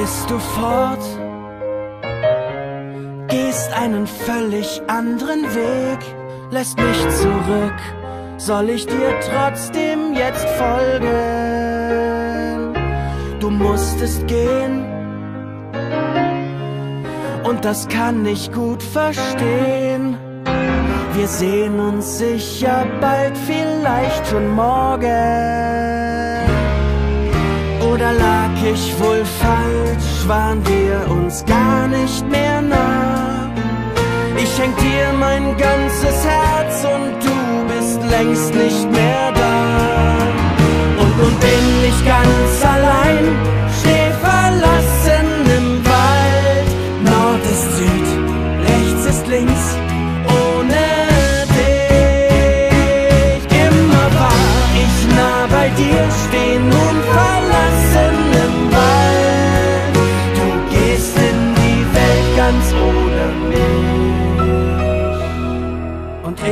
bist du fort, gehst einen völlig anderen Weg, lässt mich zurück, soll ich dir trotzdem jetzt folgen? Du musstest gehen und das kann ich gut verstehen. Wir sehen uns sicher bald, vielleicht schon morgen. Oder lag ich wohl waren wir uns gar nicht mehr nah? Ich schenk dir mein ganzes Herz und du bist längst nicht mehr da. Und nun bin ich ganz allein, steh verlassen im Wald. Nord ist Süd, rechts ist links,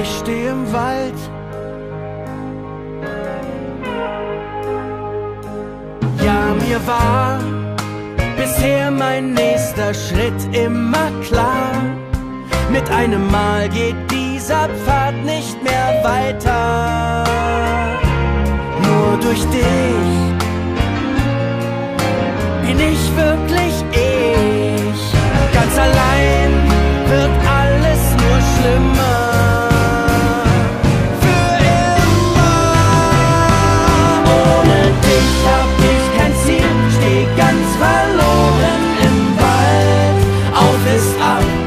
ich steh im Wald. Ja, mir war bisher mein nächster Schritt immer klar. Mit einem Mal geht dieser Pfad nicht mehr weiter. Nur durch dich bin ich wirklich ich. Tchau.